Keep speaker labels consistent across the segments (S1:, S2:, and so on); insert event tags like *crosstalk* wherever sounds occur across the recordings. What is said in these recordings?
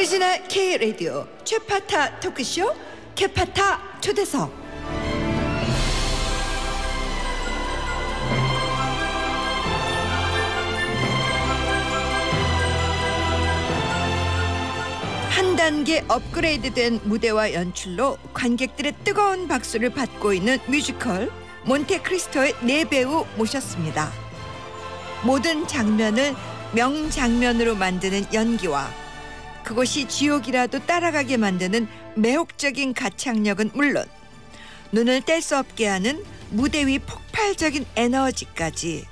S1: 오리지널 K 라디오 최파타 토크쇼 최파타 초대석 한 단계 업그레이드된 무대와 연출로 관객들의 뜨거운 박수를 받고 있는 뮤지컬 몬테크리스토의 네 배우 모셨습니다. 모든 장면을 명장면으로 만드는 연기와 그곳이 지옥이라도 따라가게 만드는 매혹적인 가창력은 물론 눈을 뗄 수 없게 하는 무대 위 폭발적인 에너지까지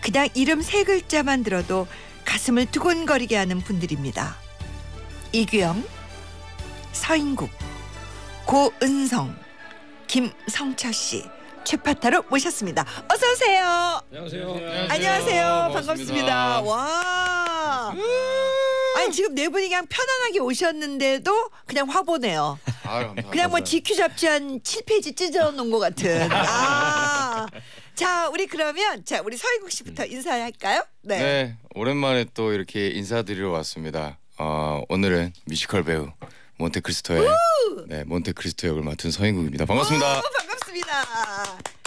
S1: 그냥 이름 세 글자만 들어도 가슴을 두근거리게 하는 분들입니다. 이규영, 서인국, 고은성, 김성철 씨 최파타로 모셨습니다. 어서 오세요.
S2: 안녕하세요.
S1: 안녕하세요. 반갑습니다. 와. 아니 지금 네 분이 그냥 편안하게 오셨는데도 그냥 화보네요.
S2: 아유.
S1: 그냥 뭐 GQ 잡지 한 7페이지 찢어 놓은 것 같은. 아. 자, 우리 그러면 자, 우리 서희국 씨부터 인사할까요? 네.
S2: 네. 오랜만에 또 이렇게 인사드리러 왔습니다. 어, 오늘은 뮤지컬 배우 몬테크리스토의 네, 몬테크리스토 역을 맡은 서인국입니다. 반갑습니다.
S1: 오, 반갑습니다.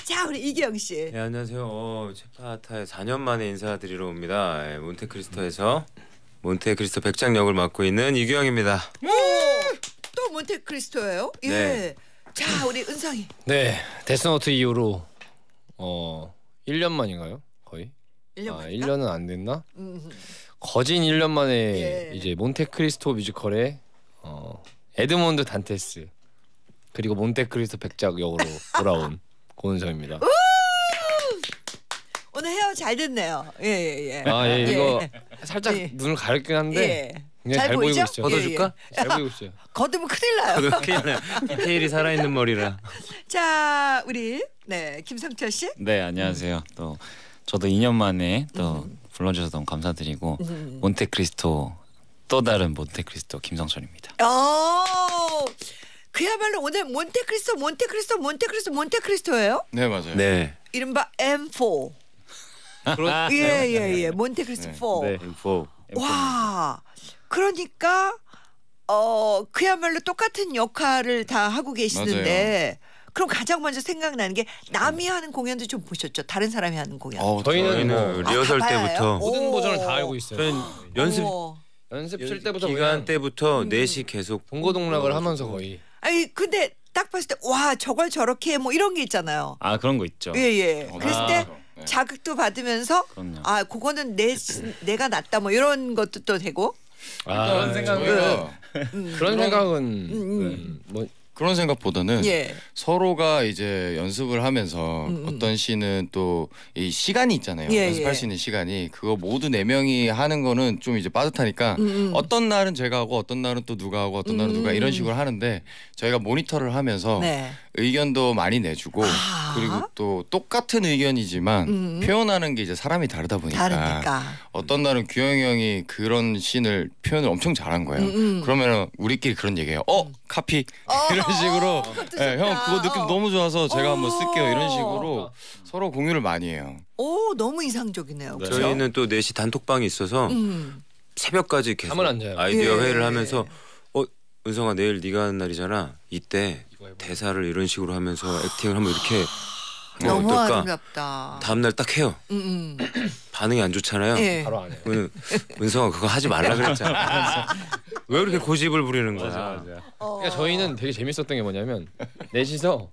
S1: 자, 우리 이규형 씨.
S3: 네 안녕하세요. 어, 최파타에 4년 만에 인사드리러 옵니다. 예, 몬테크리스토에서 몬테크리스토 백작 역을 맡고 있는 이규형입니다.
S1: 오! 또 몬테크리스토예요? 예.
S3: 네.
S1: 자, 우리 은성이.
S4: 네, 데스노트 이후로 어 1년 만인가요? 거의?
S1: 1년
S4: 아,
S1: 만인가?
S4: 1년은 안 됐나?
S1: 음.
S4: 거진 1년 만에
S1: 예.
S4: 이제 몬테크리스토 뮤지컬의 어 에드몬드 단테스 그리고 몬테크리스토 백작 역으로 돌아온 *laughs* 고은성입니다.
S1: 잘 됐네요. 예, 예, 예.
S4: 아, 예, 이거
S1: 예.
S4: 살짝
S1: 예.
S4: 눈을 가렸긴 한데
S1: 예. 잘
S4: 잘,
S1: 보이죠?
S4: 보이고 있죠.
S1: 예,
S3: 걷어줄까? *laughs*
S4: 잘 보이고 있어요.
S1: 거두면 큰일 나요.
S3: 큰일 나. 디테일이 살아있는 머리라. *laughs*
S1: 자, 우리 네, 김성철 씨.
S5: 네 안녕하세요. 또 저도 2년 만에 또 불러주셔서 너무 감사드리고
S1: 음.
S5: 몬테크리스토 또 다른 몬테크리스토 김성철입니다.
S1: 어. 그야말로 오늘 몬테크리스토 몬테크리스토 몬테크리스토 몬테크리스토예요?
S2: 네, 맞아요.
S3: 네.
S1: 이른바 M4.
S4: 그렇
S1: 예, 예, 예. 몬테크리스토
S2: 네.
S1: 4.
S4: 네.
S3: 인포.
S1: 와. 그러니까 어 그야말로 똑같은 역할을 다 하고 계시는데 그럼 가장 먼저 생각나는 게 남이 하는 공연도 좀 보셨죠? 다른 사람이 하는 공연.
S2: 어,
S4: 저희는 뭐
S1: 아,
S3: 리허설
S1: 다 봐요?
S3: 때부터
S1: 오.
S4: 모든 버전을 다 알고 있어요.
S3: 저희는 연습
S1: 어.
S4: 연습실 때부터
S3: 기간 때부터 4시 계속
S4: 동고동락을 하면서 거의
S1: 아니 근데 딱 봤을 때 와 저걸 저렇게 해뭐 이런 게 있잖아요.
S5: 아 그런 거 있죠.
S1: 예예.
S2: 어,
S1: 그랬을
S5: 아,
S1: 때
S2: 네.
S1: 자극도 받으면서
S5: 그럼요.
S1: 아 그거는 내 내가 낫다 뭐 이런 것도 또 되고.
S4: 아,
S2: 그런
S4: 생각은
S2: 저희가
S1: 음.
S4: 그런 생각은
S1: 음.
S4: 음, 뭐
S2: 그런 생각보다는
S1: 예.
S2: 서로가 이제 연습을 하면서
S1: 음, 음.
S2: 어떤 시는 또 이 시간이 있잖아요.
S1: 예,
S2: 연습할
S1: 예.
S2: 수 있는 시간이 그거 모두 네 명이 하는 거는 좀 이제 빠듯하니까
S1: 음, 음.
S2: 어떤 날은 제가 하고 어떤 날은 또 누가 하고 어떤 날은 누가
S1: 음.
S2: 이런 식으로 하는데 저희가 모니터를 하면서
S1: 네.
S2: 의견도 많이 내주고
S1: 아.
S2: 그리고 또 똑같은 의견이지만
S1: 음.
S2: 표현하는 게 이제 사람이 다르다 보니까
S1: 다르니까.
S2: 어떤 날은 규영이 형이 그런 씬을 표현을 엄청 잘한 거예요.
S1: 음, 음.
S2: 그러면 우리끼리 그런 얘기해요. 어 카피
S1: 어, *laughs*
S2: 이런 식으로
S1: 어,
S2: 예,
S1: 좋다.
S2: 형 그거 느낌
S1: 어.
S2: 너무 좋아서 제가 한번 쓸게요 이런
S1: 어.
S2: 식으로 서로 공유를 많이 해요.
S1: 오 너무 이상적이네요. 그렇죠?
S3: 저희는 또 4시 단톡방이 있어서
S1: 음.
S3: 새벽까지 계속. 아이디어
S1: 예.
S3: 회의를 하면서 어 은성아 내일 네가 하는 날이잖아. 이때. 대사를 이런 식으로 하면서 액팅을 하면 이렇게 하면
S1: 너무
S3: 어떨까?
S1: 아름답다.
S3: 다음 날 딱 해요.
S1: 음, 음. *clears throat*
S3: 반응이 안 좋잖아요.
S1: 예.
S4: 바로 안 해요.
S3: 은, 은성아 그거 하지 말라 그랬잖아. *laughs* 왜 그렇게 고집을 부리는 거야?
S1: 어.
S4: 그러니까 저희는 되게 재밌었던 게 뭐냐면 넷이서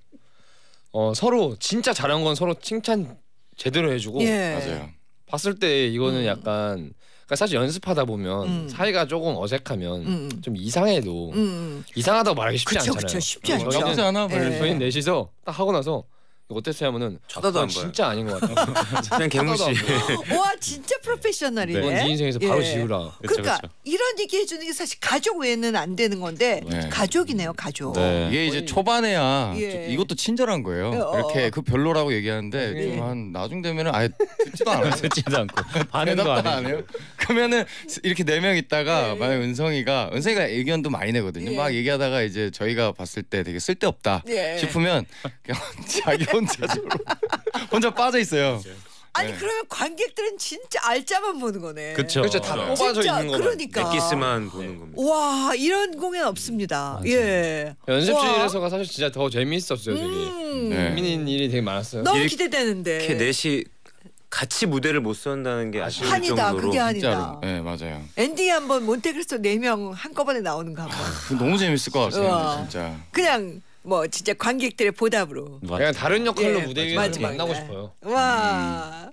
S4: 어, 서로 진짜 잘한 건 서로 칭찬 제대로 해주고
S1: 예.
S2: 맞아요.
S4: 봤을 때 이거는
S1: 음.
S4: 약간 그러니까 사실 연습하다 보면
S1: 음.
S4: 사이가 조금 어색하면
S1: 음.
S4: 좀 이상해도
S1: 음.
S4: 이상하다고 말하기 쉽지
S1: 그쵸,
S4: 않잖아요.
S1: 그쵸. 쉽지 않죠.
S2: 나쁘지 않아.
S1: 예.
S2: 별로.
S4: 저희는 넷이서 딱 하고 나서 이거 어땠어요 하면은
S3: 쳐다도
S4: 아,
S3: 안.
S4: 진짜 아닌 것 같아.
S3: 그냥 *laughs* 개무시. *laughs*
S1: 와 진짜 프로페셔널이네.
S4: 이건 네 인생에서 바로
S1: 예.
S4: 지우라.
S1: 그러니까
S5: 그쵸.
S1: 이런 얘기 해주는 게 사실 가족 외에는 안 되는 건데
S2: 네.
S1: 가족이네요 가족.
S5: 네.
S2: 이게 이제 초반에야
S1: 예.
S2: 좀 이것도 친절한 거예요.
S1: 어.
S2: 이렇게 그 별로라고 얘기하는데
S1: 예.
S2: 좀한 나중 되면은 아예 듣지도 않아요. *laughs*
S5: 듣지도 않고 반응도 안 해요.
S2: 그러면은 이렇게 네 명 있다가
S1: 예.
S2: 만약 은성이가 은성이가 의견도 많이 내거든요.
S1: 예.
S2: 막 얘기하다가 이제 저희가 봤을 때 되게 쓸데없다
S1: 예.
S2: 싶으면 그냥 *laughs* 자기 혼자 *laughs* 혼자 빠져 있어요.
S1: 아니
S2: 네.
S1: 그러면 관객들은 진짜 알짜만 보는 거네.
S5: 그쵸.
S4: 그렇죠 다
S5: 네.
S4: 뽑아져
S1: 진짜
S4: 있는 거만.
S1: 그러니까.
S3: 엑기스만 보는 겁니다.
S1: 와 이런 공연 없습니다.
S5: 맞아요.
S1: 예.
S4: 연습실에서가 사실 진짜 더 재미있었어요. 되게
S1: 음.
S2: 네.
S4: 일이 되게 많았어요.
S1: 너무 기대되는데.
S3: 이렇게 넷이 같이 무대를 못 선다는 게 아쉬울
S1: 한이다
S3: 정도로
S1: 그게 아니다.
S2: 진짜로. 네 맞아요.
S1: 엔딩 한번 몬테크리스토 네 명 한꺼번에 나오는 거 한번.
S2: 그거 너무 재밌을 것 같아요.
S1: 우와.
S2: 진짜.
S1: 그냥 뭐 진짜 관객들의 보답으로.
S4: 그냥 다른 역할로
S1: 예,
S4: 무대 위에서
S1: 마지막에.
S4: 만나고 싶어요.
S1: 와.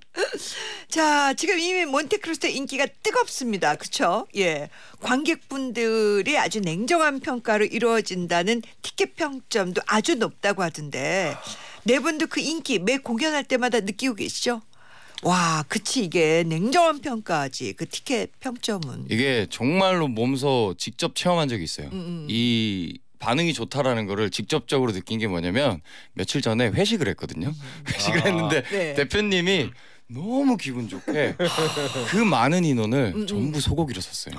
S1: 자, 지금 이미 몬테크리스토 인기가 뜨겁습니다. 그렇죠? 예. 관객분들이 아주 냉정한 평가로 이루어진다는 티켓 평점도 아주 높다고 하던데 네 분도 그 인기 매 공연할 때마다 느끼고 계시죠? 와, 그치 이게 냉정한 평가지. 그 티켓 평점은.
S2: 이게 정말로 몸소 직접 체험한 적이 있어요.
S1: 음.
S2: 이 반응이 좋다라는 거를 직접적으로 느낀 게 뭐냐면 며칠 전에 회식을 했거든요. 회식을
S4: 아.
S2: 했는데
S1: 네.
S2: 대표님이 너무 기분 좋게 그 많은 인원을
S1: 음,
S2: 전부 소고기로 샀어요.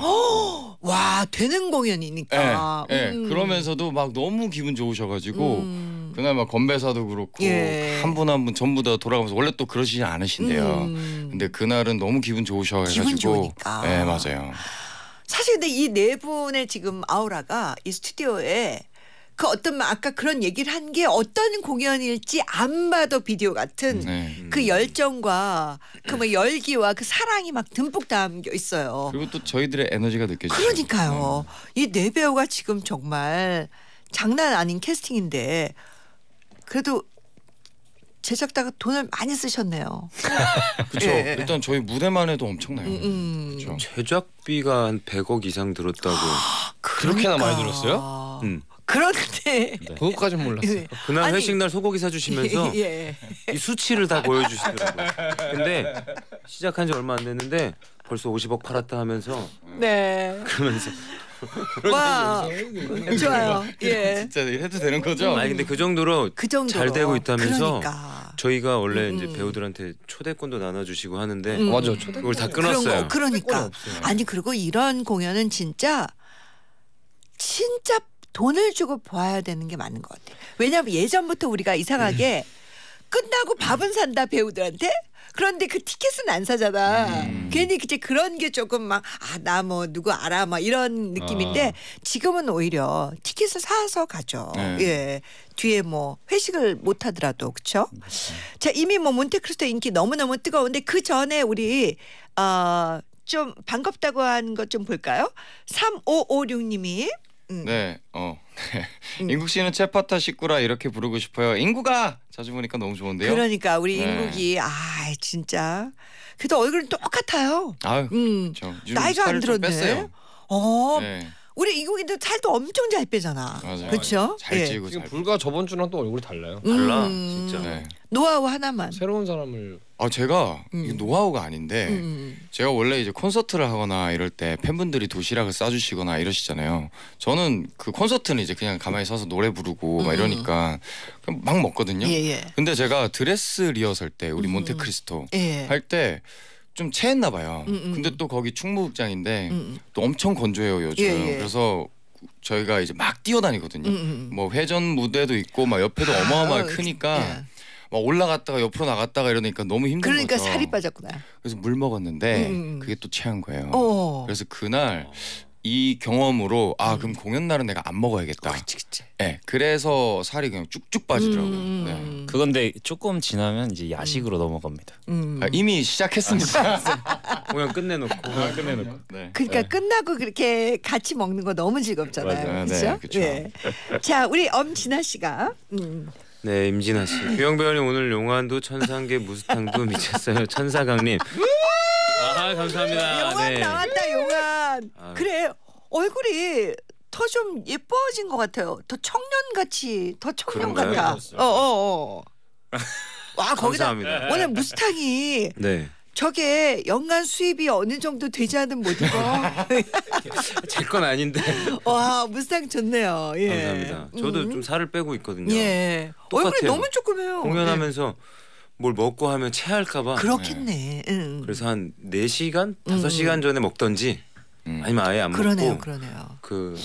S1: 와, 되는
S2: 예,
S1: 공연이니까.
S2: 예.
S1: 음.
S2: 그러면서도 막 너무 기분 좋으셔가지고
S1: 음.
S2: 그날 막 건배사도 그렇고
S1: 예.
S2: 한분 한 분 전부 다 돌아가면서 원래 또 그러시지 않으신데요.
S1: 음.
S2: 근데 그날은 너무 기분 좋으셔가지고
S1: 기분 좋으니까.
S2: 네 맞아요.
S1: 사실 근데 이 네 분의 지금 아우라가 이 스튜디오에 그 어떤 막 아까 그런 얘기를 한 게 어떤 공연일지 안 봐도 비디오 같은
S2: 네.
S1: 그 열정과 그 뭐 열기와 그 사랑이 막 듬뿍 담겨 있어요.
S2: 그리고 또 저희들의 에너지가 느껴지죠.
S1: 그러니까요.
S2: 네.
S1: 이네 배우가 지금 정말 장난 아닌 캐스팅인데 그래도 제작자가 돈을 많이 쓰셨네요. *laughs*
S2: 그렇죠.
S1: 예.
S2: 일단 저희 무대만 해도 엄청나요.
S1: 음.
S2: 그렇죠.
S3: 제작비가 한 100억 이상 들었다고.
S4: 그렇게나 많이 들었어요?
S3: 음.
S1: 그런데
S4: 그것까진 몰랐어요.
S3: 그날
S1: 아니,
S3: 회식 날 소고기 사주시면서 *laughs*
S1: 예.
S3: 이 수치를 다 보여주시더라고요. 근데 시작한 지 얼마 안 됐는데 벌써 50억 팔았다 하면서
S1: 네.
S3: 그러면서
S1: 와 좋아요. 예.
S2: 진짜 해도 되는 거죠?
S3: 아니 근데 그 정도로
S1: 그 정도
S3: 잘 되고 있다면서
S1: 그러니까.
S3: 저희가 원래
S1: 음,
S3: 이제
S1: 음.
S3: 배우들한테 초대권도 나눠주시고 하는데
S1: 음.
S4: 맞아. 초대
S3: 그걸 다 끊었어요.
S1: 거 그러니까 아니 그리고 이런 공연은 진짜 진짜 돈을 주고 봐야 되는 게 맞는 것 같아. 왜냐하면 예전부터 우리가 이상하게 끝나고 밥은 산다 배우들한테. 그런데 그 티켓은 안 사잖아.
S2: 음.
S1: 괜히 이제 그런 게 조금 막 아 나 뭐 누구 알아 막 이런 느낌인데 지금은 오히려 티켓을 사서 가죠.
S2: 네.
S1: 예. 뒤에 뭐 회식을 못 하더라도 그렇죠? 자 이미 뭐 몬테크리스토 인기 너무 너무 뜨거운데 그 전에 우리 어좀 반갑다고 한 것 좀 볼까요? 3556님이 음.
S2: 네, 어. 네.
S1: 음. *laughs*
S2: 인국 씨는 채파타 식구라 이렇게 부르고 싶어요. 인구가 자주 보니까 너무 좋은데요.
S1: 그러니까 우리
S2: 네.
S1: 인국이 아 진짜 그래도 얼굴은 똑같아요.
S2: 아유, 음저 요즘
S1: 나이가 안 들었네.
S2: 어 네,
S1: 우리 인국인도 살도 엄청 잘 빼잖아.
S2: 맞아요.
S1: 그렇죠?
S2: 잘 찌고
S4: 지금
S2: 잘.
S4: 불과 저번 주랑 또 얼굴이 달라요.
S3: 달라
S1: 음.
S3: 진짜.
S2: 네.
S1: 노하우 하나만.
S4: 새로운 사람을
S2: 아 제가
S1: 음.
S2: 이게 노하우가 아닌데
S1: 음.
S2: 제가 원래 이제 콘서트를 하거나 이럴 때 팬분들이 도시락을 싸주시거나 이러시잖아요. 저는 그 콘서트는 이제 그냥 가만히 서서 노래 부르고 막
S1: 음.
S2: 이러니까 그냥 막 먹거든요.
S1: 예 예.
S2: 근데 제가 드레스 리허설 때 우리
S1: 음.
S2: 몬테크리스토
S1: 예.
S2: 할때 좀 체했나 봐요.
S1: 음, 음.
S2: 근데 또 거기 충무극장인데
S1: 음,
S2: 또 엄청 건조해요 요즘.
S1: 예, 예.
S2: 그래서 저희가 이제 막 뛰어다니거든요.
S1: 음, 음.
S2: 뭐 회전 무대도 있고 막 옆에도 어마어마하게
S1: 아,
S2: 크니까
S1: 예.
S2: 막 올라갔다가 옆으로 나갔다가 이러니까 너무 힘든
S1: 그러니까
S2: 거죠.
S1: 살이 빠졌구나.
S2: 그래서 물 먹었는데
S1: 음.
S2: 그게 또 체한 거예요.
S1: 어.
S2: 그래서 그날 이 경험으로 아 그럼 공연 날은 내가 안 먹어야겠다.
S1: 그치 그치.
S2: 네, 그래서 살이 그냥 쭉쭉 빠지더라고요.
S1: 음.
S2: 네.
S5: 그건데 조금 지나면 이제 야식으로 넘어갑니다.
S1: 음.
S2: 아, 이미 시작했습니다. *laughs*
S3: 공연 끝내놓고
S5: 끝내놓고.
S2: 네.
S1: 그러니까 끝나고 그렇게 같이 먹는 거 너무 즐겁잖아요.
S2: 맞아요.
S1: 그렇죠?
S2: 네.
S1: 예. 자, 우리 엄진아 씨가 음.
S3: 네 임진아 씨 유영 배우님 오늘 용환도 천상계 무스탕도 미쳤어요 천사강님 아 감사합니다
S1: 용안
S3: 네.
S1: 나왔다 용안.
S3: 아유.
S1: 그래 얼굴이 더 좀 예뻐진 것 같아요. 더 청년 같이 더 청년
S3: 그런가요?
S1: 같아. 어어 어. *laughs* 와 거기다
S3: 감사합니다
S1: 오늘 무스탕이
S3: 네
S1: 저게 연간 수입이 어느 정도 되지 않은 못 입어.
S3: 제건 아닌데
S1: 와 무스탕 좋네요. 예.
S3: 감사합니다 저도
S1: 음.
S3: 좀 살을 빼고 있거든요
S1: 예.
S3: 똑같아요.
S1: 얼굴이 너무 조그매요.
S3: 공연하면서 뭘 먹고 하면 체할까봐
S1: 네. 그렇겠네. 응.
S3: 그래서 한 4시간,
S1: 음.
S3: 5시간 전에 먹던지
S2: 음.
S3: 아니면 아예 안
S1: 그러네요,
S3: 먹고
S1: 그러네요.
S3: 그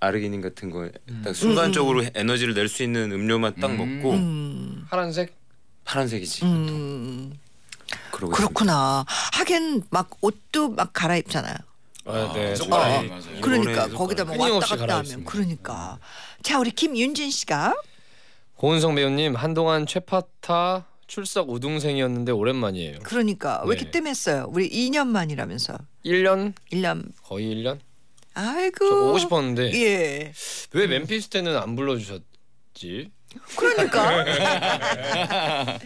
S3: 아르기닌 같은 거 딱 순간적으로 에너지를 낼 수 있는 음료만 딱
S2: 음.
S3: 먹고
S1: 음.
S4: 파란색
S3: 파란색이지
S1: 음.
S3: 그러고 있습니다.
S1: 그렇구나. 하긴 막 옷도 막 갈아입잖아요.
S4: 아, 네.
S2: 아,
S4: 정말
S2: 맞아요.
S1: 그러니까
S3: 일본에
S1: 거기다 뭐 왔다 갔다 하면
S4: 갈아입습니다.
S1: 그러니까. 자 우리 김윤진 씨가
S4: 고은성 배우님 한동안 최파타 출석 우등생이었는데 오랜만이에요.
S1: 그러니까 왜 이렇게
S4: 네.
S1: 뜸했어요? 우리 2년 만이라면서
S4: 1년
S1: 1년.
S4: 거의 1년?
S1: 아이고.
S4: 저 보고 싶었는데
S1: 예.
S4: 왜 맨피스 때는 안 불러주셨지?
S1: 그러니까. *laughs*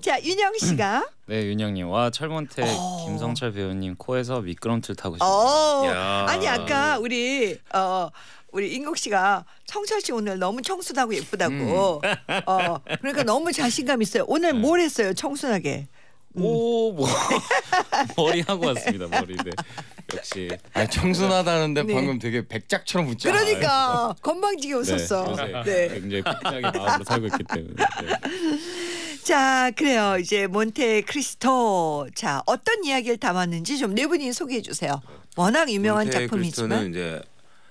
S1: 자 윤영 씨가
S5: 네 윤영님 와 철몬택
S1: 어.
S5: 김성철 배우님 코에서 미끄럼틀 타고 싶어요.
S1: 어.
S3: 야.
S1: 아니 아까 우리 어 우리 인국 씨가 청철 씨 오늘 너무 청순하고 예쁘다고. 어 그러니까 너무 자신감 있어요. 오늘 뭘 했어요? 청순하게.
S5: 오뭐 *laughs* 머리 하고 왔습니다 머리 네 역시
S2: 아니 청순하다는데
S1: 네.
S2: 방금 되게 백작처럼 웃지 않아요?
S1: 그러니까 건방지게 웃었어.
S5: 요새
S1: 네.
S5: 굉장히 푸근하게 마음으로 살고 있기 때문에 네.
S1: 자 그래요. 이제 몬테 크리스토. 자 어떤 이야기를 담았는지 좀 네 분이 소개해 주세요. 워낙 유명한 작품이지만.
S3: 크리스토는 이제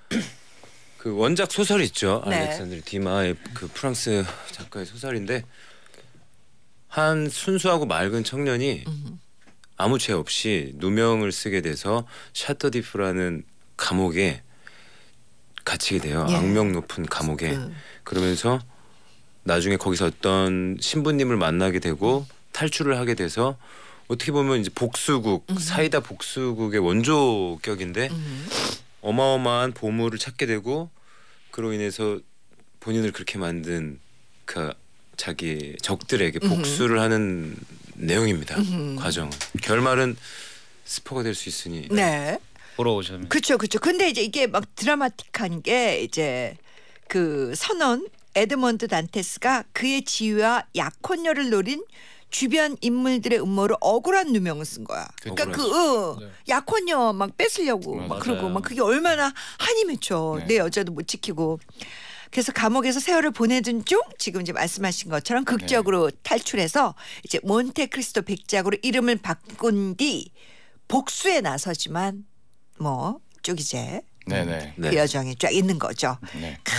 S3: *clears throat* 그 원작 소설 있죠.
S1: 네.
S3: 알렉산드르 디마의 그 프랑스 작가의 소설인데 한 순수하고 맑은 청년이
S1: 음.
S3: 아무 죄 없이 누명을 쓰게 돼서 샤터디프라는 감옥에 갇히게 돼요.
S1: 예.
S3: 악명 높은 감옥에.
S1: 음.
S3: 그러면서 나중에 거기서 어떤 신부님을 만나게 되고 탈출을 하게 돼서 어떻게 보면 이제 복수국 사이다 복수국의 원조격인데
S1: 음.
S3: 어마어마한 보물을 찾게 되고 그로 인해서 본인을 그렇게 만든 그 자기 적들에게 복수를 하는 내용입니다.
S1: 음흠.
S3: 과정은 결말은 스포가 될 수 있으니
S1: 네.
S5: 보러 오시면
S1: 그렇죠, 그렇죠. 근데 이제 이게 막 드라마틱한 게 이제 그 선원 에드먼드 단테스가 그의 지위와 약혼녀를 노린 주변 인물들의 음모로 억울한 누명을 쓴 거야. 그러니까 그 어,
S4: 네.
S1: 약혼녀 막 뺏으려고 막
S5: 맞아요.
S1: 그러고 막 그게 얼마나 한이 맺혀.
S2: 네.
S1: 내 여자도 못 지키고. 그래서 감옥에서 세월을 보내던 중 지금 이제 말씀하신 것처럼 극적으로 탈출해서 이제 몬테크리스토 백작으로 이름을 바꾼 뒤 복수에 나서지만 뭐 쭉 이제
S2: 네네.
S3: 네.
S1: 그 여정이 쫙 있는 거죠.
S2: 네.
S1: 아,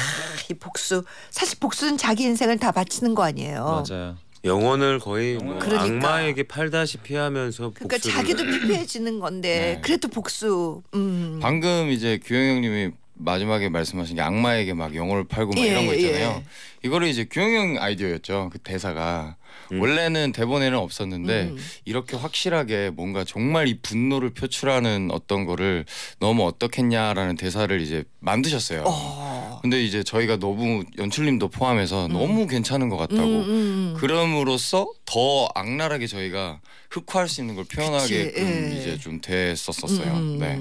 S1: 이 복수 사실 복수는 자기 인생을 다 바치는 거 아니에요.
S5: 맞아요.
S3: 영혼을 거의 뭐
S1: 그러니까.
S3: 악마에게 팔다시피 하면서
S1: 그러니까
S3: 복수를
S1: 자기도 피폐해지는 건데
S2: 네.
S1: 그래도 복수. 음.
S2: 방금 이제 규영 형님이 마지막에 말씀하신 게 악마에게 막 영혼을 팔고 막
S1: 예,
S2: 이런 거 있잖아요.
S1: 예.
S2: 이거를 이제 규영 형 아이디어였죠. 그 대사가
S3: 음.
S2: 원래는 대본에는 없었는데
S1: 음.
S2: 이렇게 확실하게 뭔가 정말 이 분노를 표출하는 어떤 거를 너무 어떻겠냐라는 대사를 이제 만드셨어요.
S1: 어.
S2: 근데 이제 저희가 너무 연출님도 포함해서 너무 괜찮은 것 같다고
S1: 음, 음.
S2: 그럼으로써 더 악랄하게 저희가 흑화할 수 있는 걸 표현하게끔
S1: 그치, 예.
S2: 이제 좀 됐었었어요.
S1: 음.
S2: 네.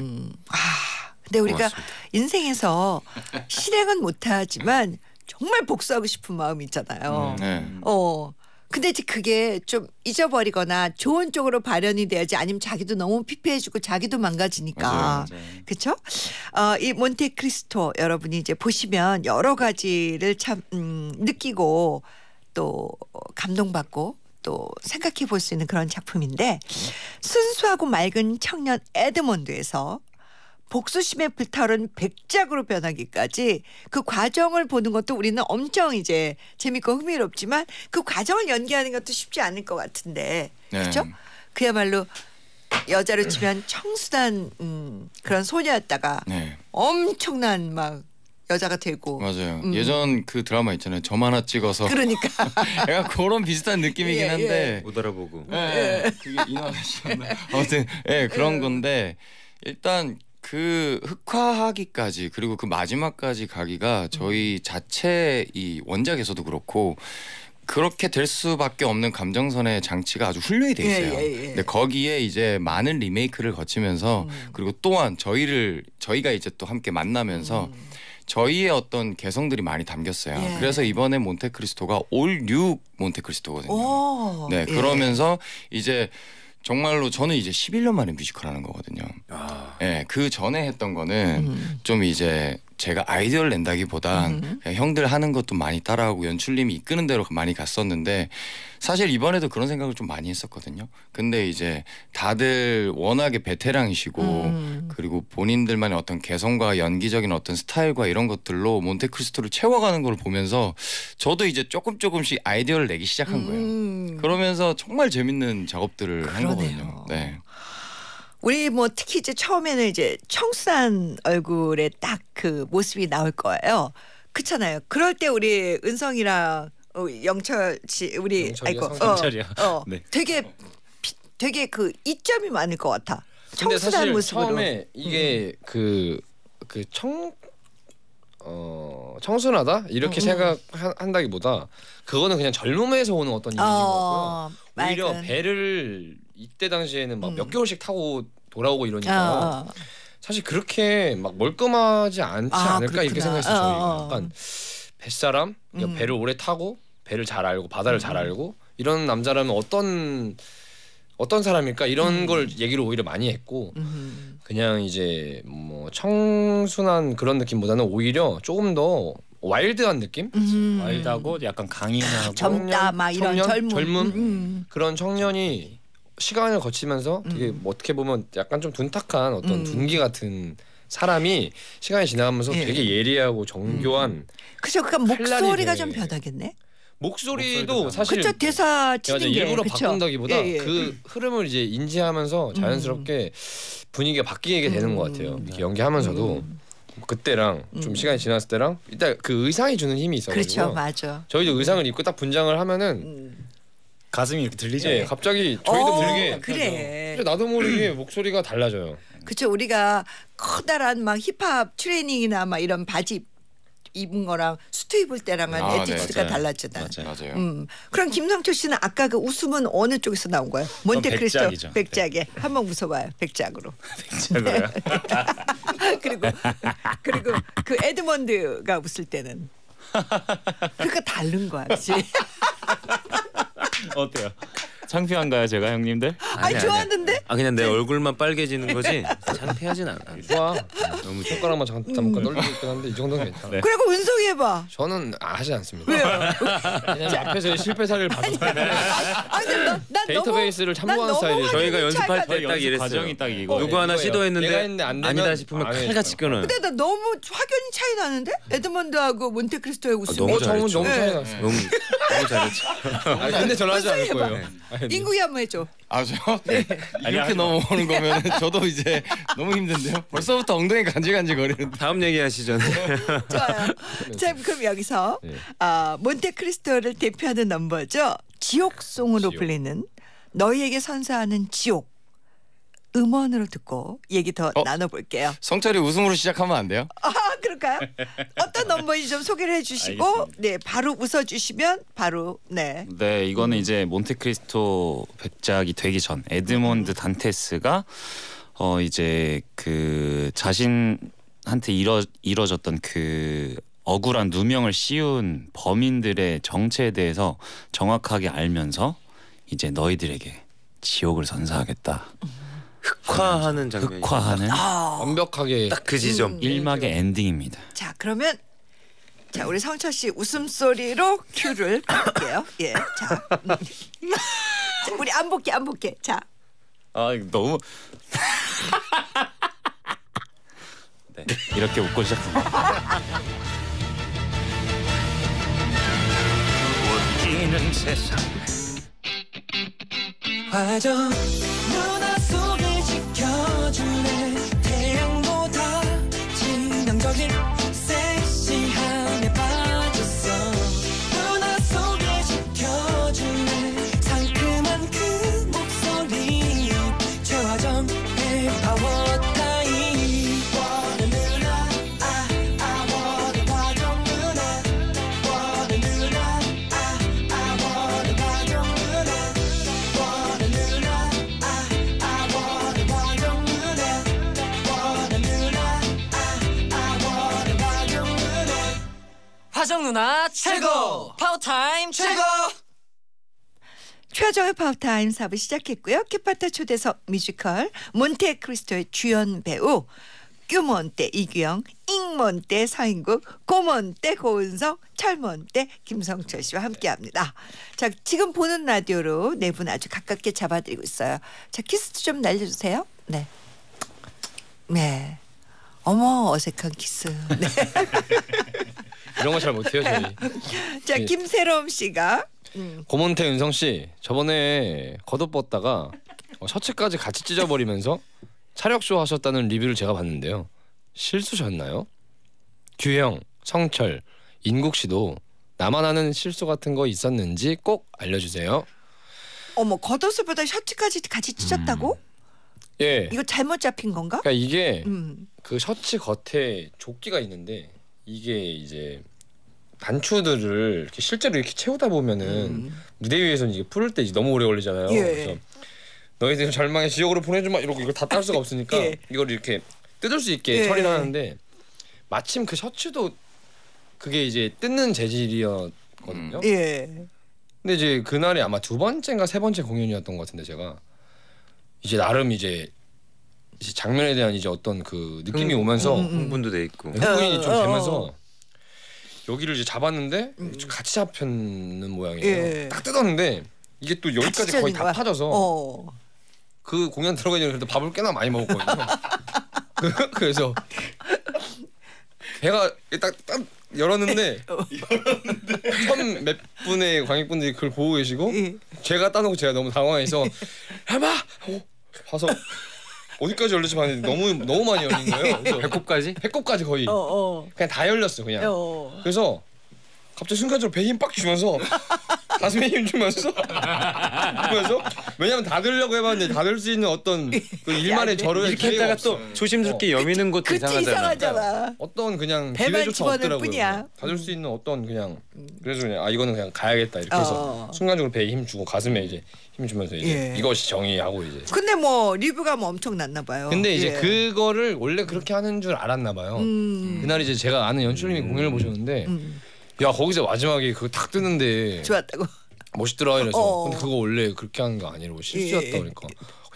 S1: 아, 근데 우리가
S3: 고맙습니다.
S1: 인생에서 실행은 못하지만 정말 복수하고 싶은 마음이 있잖아요.
S2: 네.
S1: 어. 근데 이제 그게 좀 잊어버리거나 좋은 쪽으로 발현이 돼야지 아니면 자기도 너무 피폐해지고 자기도 망가지니까. 그렇죠? 어, 이 몬테크리스토 여러분이 이제 보시면 여러 가지를 참 음, 느끼고 또 감동받고 또 생각해 볼 수 있는 그런 작품인데 순수하고 맑은 청년 에드몬드에서 복수심에 불타오른 백작으로 변하기까지 그 과정을 보는 것도 우리는 엄청 이제 재밌고 흥미롭지만 그 과정을 연기하는 것도 쉽지 않을 것 같은데
S2: 네.
S1: 그렇죠? 그야말로 여자로 치면 청순한 음, 그런 소녀였다가
S2: 네.
S1: 엄청난 막 여자가 되고
S2: 맞아요.
S1: 음.
S2: 예전 그 드라마 있잖아요. 점 하나 찍어서
S1: 그러니까 *laughs*
S2: 약간 그런 비슷한 느낌이긴
S1: 예, 예.
S2: 한데
S3: 못 알아보고
S2: 예, 그게 이나가 씨였나? 아무튼 예 그런 건데 일단 그 흑화하기까지 그리고 그 마지막까지 가기가 저희 자체 이 원작에서도 그렇고 그렇게 될 수밖에 없는 감정선의 장치가 아주 훌륭히 돼 있어요.
S1: 예, 예, 예.
S2: 근데 거기에 이제 많은 리메이크를 거치면서
S1: 음.
S2: 그리고 또한 저희를 저희가 이제 또 함께 만나면서 저희의 어떤 개성들이 많이 담겼어요.
S1: 예.
S2: 그래서 이번에 몬테크리스토가 all new 몬테크리스토거든요.
S1: 오,
S2: 네,
S1: 예.
S2: 그러면서 이제 정말로 저는 이제 11년 만에 뮤지컬 하는 거거든요.
S3: 아,
S2: 예, 그 전에 했던 거는
S1: 음.
S2: 좀 이제 제가 아이디어를 낸다기보단
S1: 음.
S2: 그냥 형들 하는 것도 많이 따라하고 연출님이 이끄는 대로 많이 갔었는데 사실 이번에도 그런 생각을 좀 많이 했었거든요. 근데 이제 다들 워낙에 베테랑이시고
S1: 음.
S2: 그리고 본인들만의 어떤 개성과 연기적인 어떤 스타일과 이런 것들로 몬테크리스토를 채워가는 걸 보면서 저도 이제 조금 조금씩 아이디어를 내기 시작한 거예요.
S1: 음.
S2: 그러면서 정말 재밌는 작업들을 한
S1: 그러네요.
S2: 거거든요. 네.
S1: 우리 뭐 특히 이제 처음에는 이제 청순한 얼굴에 딱 그 모습이 나올 거예요. 그렇잖아요. 그럴 때 우리 은성이랑 어, 영철 씨 우리
S4: 영철이요?
S1: 아이고
S5: 성철이요?
S1: 어, 어 *laughs*
S5: 네.
S1: 되게 피- 되게 그 이점이 많을 것 같아. 청순한 모습으로. 음.
S4: 처음에 이게 그그청 어, 청순하다 이렇게
S1: 음,
S4: 생각한다기보다 그거는 그냥 젊음에서 오는 어떤 이미지인 것 같고요.
S1: 어,
S4: 오히려
S1: 맑은.
S4: 배를 이때 당시에는 막몇
S1: 음.
S4: 개월씩 타고 돌아오고
S1: 어,
S4: 이러니까
S1: 어.
S4: 사실 그렇게 막 멀끔하지 않지
S1: 아,
S4: 않을까 이렇게
S1: 그렇구나.
S4: 생각했어요. 저희가
S1: 어, 어.
S4: 약간 뱃사람, 그러니까
S1: 음.
S4: 배를 오래 타고 배를 잘 알고 바다를 잘 알고 이런 남자라면 어떤 어떤 사람일까 이런
S1: 음.
S4: 걸 얘기를 오히려 많이 했고
S1: 음.
S4: 그냥 이제 뭐 청순한 그런 느낌보다는 오히려 조금 더 와일드한 느낌?
S1: 음.
S5: 와일드하고 약간 강인하고
S1: 젊다 막 이런
S4: 청년?
S1: 음,
S4: 음. 그런 청년이 시간을 거치면서 되게
S1: 음.
S4: 뭐 어떻게 보면 약간 좀 둔탁한 어떤
S1: 음.
S4: 둔기 같은 사람이 시간이 지나가면서
S1: 예.
S4: 되게 예리하고 정교한
S1: 그죠. 그러니까 목소리가
S4: 돼.
S1: 좀 변하겠네.
S4: 목소리도
S5: 목소리도
S4: 사실
S1: 그쵸 대사 치는 게
S4: 일부러
S1: 그쵸?
S4: 바꾼다기보다
S1: 예, 예.
S4: 그 흐름을 이제 인지하면서 자연스럽게 분위기가 바뀌게 되는
S1: 음.
S4: 것 같아요. 이렇게 연기하면서도
S1: 음.
S4: 그때랑 좀
S1: 음.
S4: 시간이 지났을 때랑 일단 그 의상이 주는 힘이 있어가지고
S1: 그렇죠, 맞아.
S4: 저희도 의상을 입고 딱 분장을 하면은
S1: 음.
S5: 가슴이 이렇게 들리죠.
S4: 이제 갑자기 저희도
S1: 어,
S4: 모르게
S1: 그래.
S4: 나도 모르게 목소리가 달라져요.
S1: 그쵸 우리가 커다란 막 힙합 트레이닝이나 막 이런 바지 입은 거랑 수트 입을 때랑은
S2: 아, 네,
S1: attitude가
S5: 맞아요.
S1: 달라지다.
S5: 맞아요.
S2: 맞아요.
S1: 음. 그럼 김성철 씨는 아까 그 웃음은 어느 쪽에서 나온 거예요? 몬테크리스토
S5: 백작이죠.
S1: 백작에 한번 웃어봐요. 백작으로.
S5: 그래요? *laughs*
S1: 그리고 그리고 그 에드먼드가 웃을 때는 그러니까 다른 거야, 그렇지?
S5: 어때요? 창피한가요, 제가 형님들?
S1: 아니
S3: 아니야,
S1: 좋았는데
S3: 아 그냥 내 얼굴만 빨개지는 거지 창피하진 않아.
S4: 좋아.
S3: 너무 좋아.
S4: 손가락만 잠깐 잠깐 떨리고 있긴 한데 이 정도는 괜찮아.
S5: 네.
S1: 그리고 은성이 해봐.
S4: 저는 하지 않습니다.
S1: 왜요?
S4: 왜냐면 앞에서 실패 사례를
S1: 아니 난, 난
S4: 데이터베이스를 참고하는.
S1: 넘어가는
S3: 저희가 연습할 때
S1: 돼.
S3: 딱 이랬어요.
S5: 과정이 딱 이거.
S3: 누구 하나
S4: 이거예요.
S3: 시도했는데 아니다 싶으면
S4: 안
S3: 칼같이 끊어요.
S1: 근데 나 너무 확연히 차이 나는데 에드먼드하고 몬테크리스토의 웃음이
S3: 너무
S4: 어, 저는 너무
S1: 네.
S4: 차이 났어.
S3: 너무 너무 잘했지.
S4: 아니, 근데 저는 하지 않을. 거예요. 아니,
S1: 인국이 한번 해줘.
S2: 아 저? *laughs* 이렇게 넘어오는 거면 저도 이제 너무 힘든데요. 벌써부터 엉덩이 간질간질 거리는데.
S3: 다음 얘기하시죠. *laughs*
S1: 좋아요. 자 그럼 여기서
S4: 네.
S1: 아, 몬테크리스토를 대표하는 넘버죠. 지옥송으로
S4: 지옥.
S1: 불리는 너희에게 선사하는 지옥. 음원으로 듣고 얘기 더
S2: 어?
S1: 나눠볼게요.
S2: 성철이 웃음으로 시작하면 안 돼요?
S1: 아 그럴까요? 어떤 넘버인지 좀 소개를 해주시고
S5: 알겠습니다.
S1: 네 바로 웃어주시면 바로 네.
S5: 네, 이거는 이제 몬테크리스토 백작이 되기 전 에드몬드 단테스가 어 이제 그 자신한테 이뤄 이뤄졌던 그 억울한 누명을 씌운 범인들의 정체에 대해서 정확하게 알면서 이제 너희들에게 지옥을 선사하겠다.
S3: 흑화하는 장면이.
S5: 흑화하는
S1: 아,
S4: 완벽하게
S3: 딱 그 지점.
S1: 음.
S5: 일막의 엔딩입니다.
S1: 자 그러면 자 우리 성철 씨 웃음소리로 큐를 볼게요. 예, 자, 음. *laughs* 자 우리 안 볼게 안 볼게.
S5: 자아 이거 너무 네, 이렇게 웃고 시작합니다. 웃기는 세상
S6: 화정 누나 속 화정 누나
S7: 최고 파워타임 최고
S1: 최화정의 파워타임 4부 시작했고요. 최파타 초대석 뮤지컬 몬테크리스토의 주연 배우 때 이규형, 때 서인국, 때 고은성, 때 김성철 씨와 함께합니다. 자 지금 보는 라디오로 네 분 아주 가깝게 잡아드리고 있어요. 자 키스도 좀 날려주세요. 네. 네. 어머 어색한 키스. 네. *laughs*
S4: 이런 거 잘 못해요 저희. *laughs*
S1: 자
S4: 예.
S1: 김세롬 씨가 음.
S4: 고mon태 윤성 씨 저번에 겉옷 벗다가 어, 셔츠까지 같이 찢어버리면서 차력쇼 하셨다는 리뷰를 제가 봤는데요. 실수셨나요? 규형, 성철, 인국 씨도 나만 아는 실수 같은 거 있었는지 꼭 알려주세요.
S1: 어머 겉옷을 보다 셔츠까지 같이 찢었다고?
S4: 예.
S1: 이거 잘못 잡힌 건가?
S4: 그러니까 이게
S1: 음.
S4: 그 셔츠 겉에 조끼가 있는데 이게 이제 단추들을 이렇게 실제로 이렇게 채우다 보면은 무대 위에서는 이게 풀을 때 이제 너무 오래 걸리잖아요.
S1: 음. 예.
S4: 그래서 너희들 절망의 지역으로 보내주마 이러고 이걸 다 딸 수가 없으니까 *laughs*
S1: 예.
S4: 이걸 이렇게 뜯을 수 있게
S1: 예.
S4: 처리를 하는데 마침 그 셔츠도 그게 이제 뜯는 재질이었거든요.
S1: 예.
S4: 근데 이제 그날이 아마 두 번째인가 세 번째 공연이었던 것 같은데 제가 이제 나름 이제 이제 장면에 대한 이제 어떤 그 느낌이 오면서
S1: 음, 음.
S3: 흥분도 돼 있고.
S4: 흥분이 좀
S1: 어, 어,
S4: 되면서
S1: 어.
S4: 여기를 이제 잡았는데 같이 잡혔는 모양이에요.
S1: 예.
S4: 딱 뜯었는데 이게 또 여기까지 거의 다
S1: 거야?
S4: 파져서
S1: 어.
S4: 그 공연 들어가기 전에 그래도 밥을 꽤나 많이 먹었거든요. 그- *laughs* 그래서 배가 딱, 딱 열었는데
S1: 어. *laughs*
S4: 천몇 분의 관객분들이 그걸 보고 계시고
S1: 예.
S4: 제가 따놓고 제가 너무 당황해서 *laughs* 해봐 어, 봐서 *laughs* 어디까지 열릴지 봤는데 너무 너무 많이 열린 거예요. *laughs* 그래서
S3: 배꼽까지?
S4: 배꼽까지 거의
S1: 어, 어.
S4: 그냥 다 열렸어 그냥.
S1: 어.
S4: 그래서 갑자기 순간적으로 배에 힘빡 주면서 *laughs* 가슴에 힘 주면서 주면서 왜냐면 다 들려고 해봤는데 다들수 있는 어떤 그 일만의 저를
S3: 이렇게 했다가 또 조심스럽게 여미는 것도 이상하잖아.
S1: 이상하잖아.
S4: 어떤 그냥
S1: 배만
S4: 기회조차 없더라고요.
S1: 뿐이야.
S4: 다들 수 있는 어떤 그냥 그래서 그냥 아 이거는 그냥 가야겠다 이렇게 해서
S1: 어.
S4: 순간적으로 배에 힘 주고 가슴에 이제 힘 주면서 이제
S1: 예.
S4: 이것이 정의하고 이제
S1: 근데 뭐 리뷰가 뭐 엄청 났나 봐요.
S4: 근데 이제
S1: 예.
S4: 그거를 원래 그렇게 하는 줄 알았나 봐요.
S1: 음.
S4: 그날 이제 제가 아는 연출님이 공연을 보셨는데
S1: 음.
S4: 야 거기서 마지막에 그거 탁 뜨는데
S1: 좋았다고.
S4: 멋있더라 이래서
S1: 어.
S4: 근데 그거 원래 그렇게 하는 거 아니라고 실수였다
S1: 예.
S4: 그러니까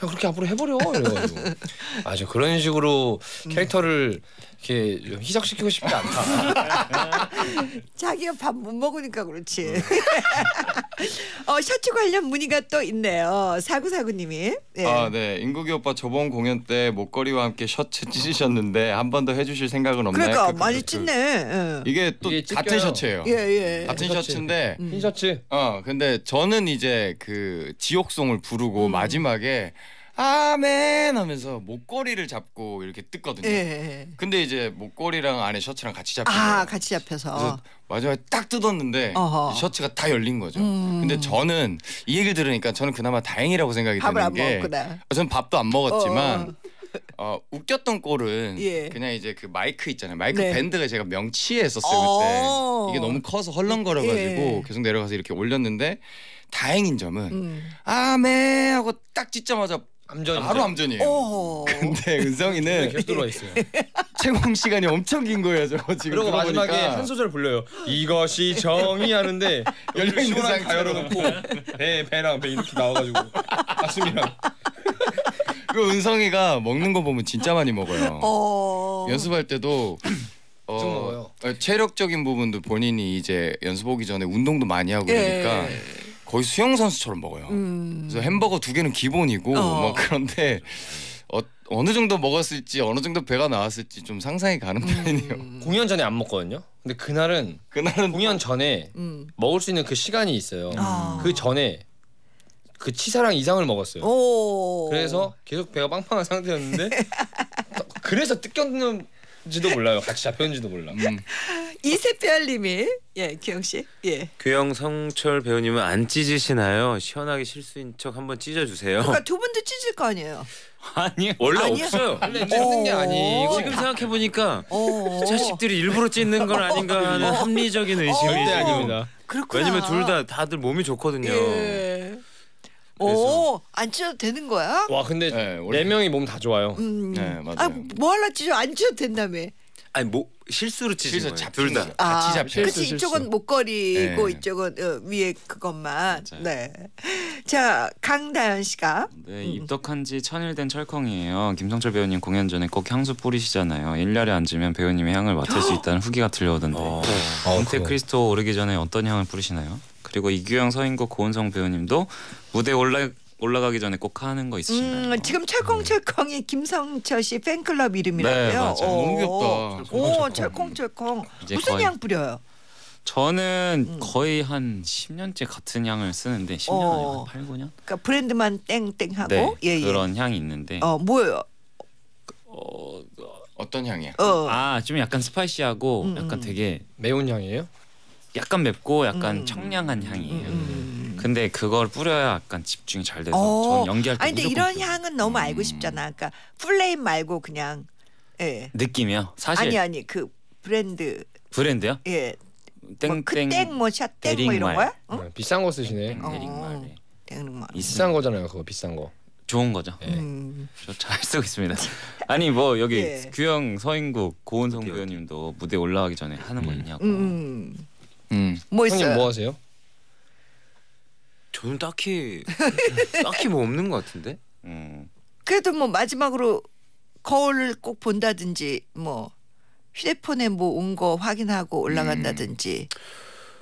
S4: 그렇게 앞으로 해버려 이래가지고 *laughs* 아저 그런 식으로
S1: 음.
S4: 캐릭터를 이렇게 좀 희석시키고 싶지 않다. *laughs*
S1: 자기가 밥 못 먹으니까 그렇지. *laughs* 어 셔츠 관련 문의가 또 있네요. 사구사구님이. 예.
S2: 아, 네. 인국이 오빠 저번 공연 때 목걸이와 함께 셔츠 찢으셨는데 한 번 더 해주실 생각은 없나요?
S1: 그러니까
S2: 그, 그,
S1: 많이
S2: 그,
S1: 찢네. 예.
S2: 이게 또
S4: 이게
S2: 같은. 셔츠예요.
S1: 예 예.
S2: 같은
S4: 셔츠.
S2: 셔츠인데
S1: 음.
S4: 흰 셔츠
S2: 어 근데 저는 이제 그 지옥송을
S1: 음.
S2: 부르고 마지막에 아멘 하면서 목걸이를 잡고 이렇게 뜯거든요.
S1: 예.
S2: 근데 이제 목걸이랑 안에 셔츠랑 같이 잡힌
S1: 아. 같이 잡혀서.
S2: 마지막에 딱 뜯었는데
S1: 어허.
S2: 이 셔츠가 다 열린 거죠.
S1: 음.
S2: 근데 저는 이 얘기를 들으니까 저는 그나마 다행이라고 생각이
S1: 밥을
S2: 드는
S1: 안
S2: 게
S1: 먹었구나.
S2: 저는 밥도 안 먹었지만 어, 웃겼던 꼴은
S1: 예.
S2: 그냥 이제 그 마이크 있잖아요. 마이크
S1: 네.
S2: 밴드가 제가 명치에 했었어요
S1: 어.
S2: 그때. 이게 너무 커서 헐렁거려가지고
S1: 예.
S2: 계속 내려가서 이렇게 올렸는데 다행인 점은
S1: 음.
S2: 아메 하고 딱 찢자마자
S4: 암전
S2: 바로 암전이에요. 근데 은성이는
S4: 계속 들어와 있어요. *laughs*
S2: 채공 시간이 엄청 긴 거예요. 저거 지금
S4: 그리고 마지막에
S2: 들어보니까.
S4: 한 소절 불려요. 이것이 정의하는데 *laughs*
S2: 열려 있는 상태로.
S4: 열어놓고 배 배랑 배 이렇게 나와가지고 *laughs* 가슴이랑
S2: 그 은성이가 먹는 거 보면 진짜 많이 먹어요.
S1: 어.
S2: 연습할 때도 *clears throat* 어.
S4: 어,
S2: 체력적인 부분도 본인이 이제 연습 오기 전에 운동도 많이 하고 그러니까
S1: 예.
S2: 거의 수영 선수처럼 먹어요.
S1: 음.
S2: 그래서 햄버거 두 개는 기본이고
S1: 어.
S2: 막 그런데 어, 어느 정도 먹었을지 어느 정도 배가 나왔을지 좀 상상이 가는
S1: 음.
S2: 편이에요.
S4: 공연 전에 안 먹거든요. 근데 그날은
S2: 그날은
S4: 공연 전에
S1: 음.
S4: 먹을 수 있는 그 시간이 있어요.
S1: 아.
S4: 그 전에 그 치사랑 이상을 먹었어요.
S1: 오.
S4: 그래서 계속 배가 빵빵한 상태였는데 *laughs* 그래서 뜯겼는 지도 몰라요. 같이 잡혔는지도 몰라.
S2: 음, *laughs*
S1: 이세별님이 예 기영 씨 예.
S3: 규영 성철 배우님은 안 찢으시나요? 시원하게 실수인 척 한번 찢어주세요.
S1: 그러니까 두 분도 찢을 거 아니에요.
S5: 아니요.
S3: 원래
S1: 아니야.
S3: 없어요.
S4: 원래 찢는 게
S1: 어.
S4: 아니고
S3: 지금 생각해 보니까
S1: 어.
S3: 자식들이 일부러 찢는 건 아닌가 하는 합리적인 의심이.
S4: 아닙니다.
S1: 그렇구나.
S3: 왜냐면 둘 다 다들 몸이 좋거든요.
S1: 예. 오, 안 찢어도 되는 거야?
S4: 와 근데
S2: 네,
S4: 네
S2: 원래-
S4: 명이 몸 다 좋아요.
S1: 음.
S2: 네, 맞아요.
S1: 아, 뭐 할라 찢어? 안 찢어도 된다며.
S3: 아니 뭐 실수로 찢은
S2: 실수
S3: 거예요.
S2: 잡힌
S3: 둘 다.
S2: 거죠. 같이.
S1: 아, 그치
S4: 실수,
S1: 이쪽은
S4: 실수.
S1: 목걸이고
S2: 네.
S1: 이쪽은 어, 위에 그것만.
S5: 맞아요.
S1: 네. 자 강다현 씨가
S5: 네, 입덕한 지 천일 된 철컹이에요. 김성철 배우님 공연 전에 꼭 향수 뿌리시잖아요. 1년에 앉으면 배우님의 향을 맡을 수 *gasps* 있다는 후기가 들려오던데.
S3: 어.
S4: 어,
S5: 몬테
S4: 그거.
S5: 크리스토 오르기 전에 어떤 향을 뿌리시나요? 그리고 이규영, 서인국, 고은성 배우님도 무대 올라 올라가기 전에 꼭 하는 거 있으신가요?
S1: 음, 지금 철컹철컹이 김성철 씨 팬클럽 이름이라고요.
S5: 네, 맞아요.
S2: 너무 귀엽다.
S1: 오, 철컹철컹. 무슨
S5: 거의-
S1: 향 뿌려요?
S5: 저는
S1: 음.
S5: 거의 한 10년째 같은 향을 쓰는데 10년
S1: 어.
S5: 아니고 8, 9년?
S1: 그러니까 브랜드만 땡땡하고
S5: 네,
S1: 예, 예.
S5: 그런 향이 있는데
S1: 어 뭐예요?
S5: 어,
S2: 어떤 향이야?
S1: 어.
S5: 아, 좀 약간 스파이시하고
S1: 음,
S5: 약간
S1: 음.
S5: 되게
S4: 매운 향이에요?
S5: 약간 맵고 약간
S1: 음.
S5: 청량한 향이에요.
S1: 음.
S5: 근데 그걸 뿌려야 약간 집중이 잘 돼서
S1: 어.
S5: 저는 연기할 때
S1: 아니 근데 이런
S5: 뿌려요.
S1: 향은 너무 알고
S2: 음.
S1: 싶잖아. 그러니까 플레임 말고 그냥 예.
S5: 느낌이요. 사실
S1: 아니 아니 그 브랜드
S5: 브랜드요?
S1: 예.
S5: 땡땡
S1: 뭐그땡 뭐 샷땡 뭐 이런
S5: 대링말.
S1: 거야? 응?
S4: 어, 비싼 거 쓰시네.
S1: 어.
S5: 대링말에
S1: 땡뭐.
S4: 비싼 거잖아요, 그거 비싼 거.
S5: 좋은 거죠.
S4: 네.
S1: 음.
S5: 저잘 쓰고 있습니다. *laughs* 아니 뭐 여기
S1: 예.
S5: 규영, 서인국, 고은성? 배우님도 무대 올라가기 전에 하는 거 있냐고.
S1: 음.
S2: 음.
S1: 뭐 있어요?
S4: 형님 뭐 하세요?
S3: 저는 딱히 딱히 뭐 없는 것 같은데.
S5: 음.
S1: 그래도 뭐 마지막으로 거울을 꼭 본다든지 뭐 휴대폰에 뭐 온 거 확인하고 올라간다든지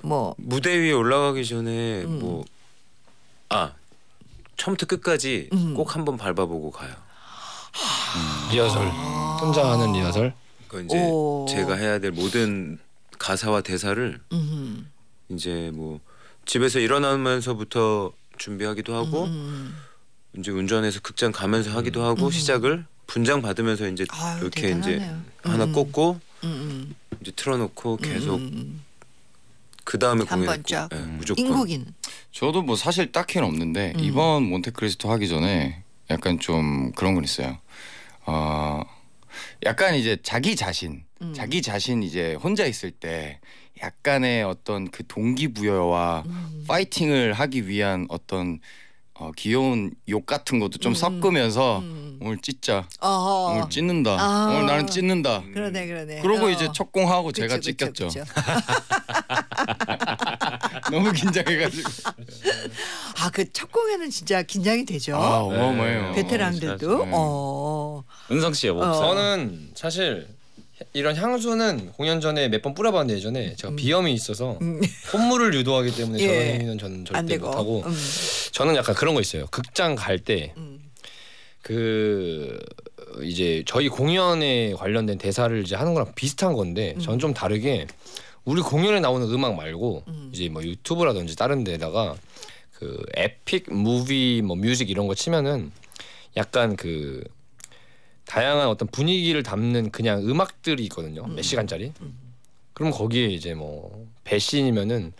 S1: 뭐
S3: 무대 위에 올라가기 전에
S1: 음.
S3: 뭐아 처음부터 끝까지
S1: 음.
S3: 꼭 한번 밟아보고 가요.
S4: 리허설. 혼자 하는 리허설.
S3: 그러니까 이제
S1: 오.
S3: 제가 해야 될 모든 가사와 대사를
S1: 음.
S3: 이제 뭐 집에서 일어나면서부터 준비하기도 하고
S1: 음.
S3: 이제 운전해서 극장 가면서 하기도 하고
S1: 음.
S3: 시작을 분장 받으면서 이제
S1: 아유,
S3: 이렇게 이제
S1: 대단하네요.
S3: 하나
S1: 음.
S3: 꽂고
S1: 음.
S3: 이제 틀어놓고 계속
S1: 음.
S3: 그 다음에
S1: 한
S3: 공연. 네, 무조건
S1: 인국인.
S2: 저도 뭐 사실 딱히는 없는데
S1: 음.
S2: 이번 몬테크리스토 하기 전에 약간 좀 그런 건 있어요. 어 약간 이제 자기 자신,
S1: 음.
S2: 자기 자신 이제 혼자 있을 때 약간의 어떤 그 동기부여와
S1: 음.
S2: 파이팅을 하기 위한 어떤 어, 귀여운 욕 같은 것도 좀
S1: 음.
S2: 섞으면서
S1: 음.
S2: 오늘 찢자,
S1: 어.
S2: 오늘 찢는다,
S1: 아.
S2: 오늘 나는 찢는다.
S1: 그러네 그러네.
S2: 그러고
S1: 어.
S2: 이제 첫 공하고
S1: 그쵸,
S2: 제가 찢겼죠.
S1: 그쵸. *laughs*
S2: 너무 긴장해가지고.
S1: 아, 그 첫 공연은 진짜 긴장이 되죠.
S2: 아 어마어마해요.
S5: 네.
S1: 베테랑들도.
S2: 네.
S1: 어.
S5: 은성 씨의 목소리.
S1: 어.
S4: 저는 사실 이런 향수는 공연 전에 몇 번 뿌려봤는데 예전에 제가 비염이 있어서
S1: 음. *laughs*
S4: 콧물을 유도하기 때문에
S1: 예.
S4: 저런 행위는 저는
S1: 안
S4: 절대
S1: 되고.
S4: 못하고
S1: 음.
S4: 저는 약간 그런 거 있어요. 극장 갈때
S1: 음.
S4: 그 이제 저희 공연에 관련된 대사를 이제 하는 거랑 비슷한 건데 전좀 다르게 우리 공연에 나오는 음악 말고
S1: 음.
S4: 이제 뭐 유튜브라든지 다른 데다가 그 epic movie 뭐 music 이런 거 치면은 약간 그 다양한 어떤 분위기를 담는 그냥 음악들이 있거든요.
S1: 음.
S4: 몇 시간짜리. 그럼 거기에 이제 뭐 배신이면은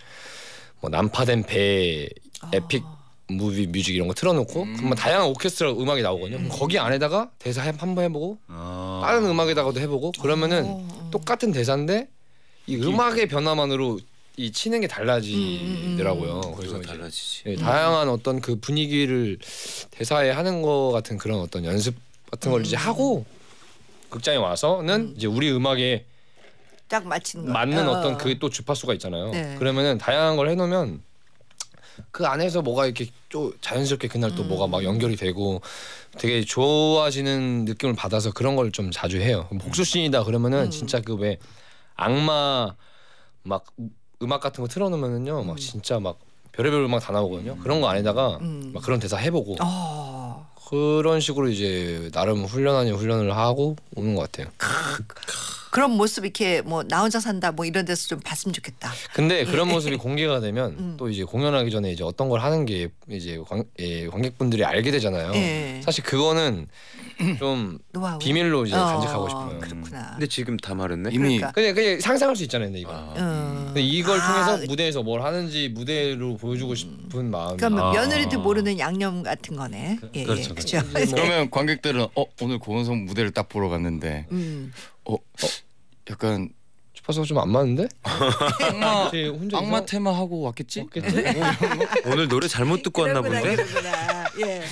S4: 뭐 난파된 배 epic movie music 이런 거 틀어놓고
S2: 음.
S4: 그러면 다양한 오케스트라 음악이 나오거든요. 그럼 거기 안에다가 대사 한 번 해보고
S5: 아.
S4: 다른 음악에다가도 해보고 그러면은
S1: 어.
S4: 똑같은 대사인데 이 음악의 변화만으로 이 치는 게 달라지더라고요.
S1: 음, 음,
S4: 그래서
S3: 그래서 달라지지.
S4: 예, 다양한 어떤 그 분위기를 대사에 하는 거 같은 그런 어떤 연습 같은 걸 이제
S1: 음.
S4: 하고 극장에 와서는 이제 우리 음악에
S1: 딱 맞히는 거.
S4: 맞는
S1: 어.
S4: 어떤 그또 주파수가 있잖아요.
S1: 네.
S4: 그러면은 다양한 걸 해놓으면 그 안에서 뭐가 이렇게 또 자연스럽게 그날 또
S1: 음.
S4: 뭐가 막 연결이 되고 되게 좋아지는 느낌을 받아서 그런 걸 좀 자주 해요. 복수신이다 그러면은
S1: 음.
S4: 진짜 그 왜 악마 막 음악 같은 거 틀어놓으면은요 막 진짜 막 별의별 음악 다 나오거든요. 그런 거 안에다가
S1: 음.
S4: 막 그런 대사 해보고
S1: 어.
S4: 그런 식으로 이제 나름 훈련 아닌 훈련을 하고 오는 것 같아요.
S1: 그런 모습 이렇게 뭐 나 혼자 산다 뭐 이런 데서 좀 봤으면 좋겠다.
S4: 근데 그런 모습이 공개가 되면
S1: 음.
S4: 또 이제 공연하기 전에 이제 어떤 걸 하는 게 이제 관, 예, 관객분들이 알게 되잖아요.
S1: 예.
S4: 사실 그거는 *clears throat* 좀
S1: 노하우.
S4: 비밀로 이제
S1: 어,
S4: 간직하고 싶어요.
S1: 그렇구나.
S3: 근데 지금 다 말했네.
S2: 이미
S1: 그러니까.
S4: 그냥 그냥 상상할 수 있잖아요, 근데 이거.
S3: 아.
S1: 어.
S4: 근데 이걸
S1: 아,
S4: 통해서 무대에서 뭘 하는지 무대로 보여주고 싶은 마음이.
S1: 그러면
S5: 아.
S1: 며느리도 모르는 양념 같은 거네. 예,
S5: 그렇죠,
S1: 예, 그렇죠.
S2: 그러면 관객들은 어 오늘 고은성 무대를 딱 보러 갔는데
S1: 음.
S2: 어, 어 약간
S4: 주파수가 좀 안 맞는데?
S2: 악마 악마
S4: 이상-
S2: 테마 하고 왔겠지?
S4: 없겠지? *laughs*
S3: 오늘 노래 잘못 듣고 왔나 본데.
S1: 그러구나. 예.